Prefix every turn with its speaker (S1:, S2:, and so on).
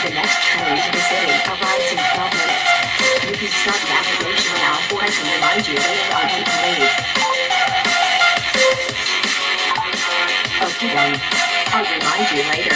S1: The next train to the city arrives in 12 minutes. You can start the application now or I can remind you later on when to leave. Okay then. I'll remind you later.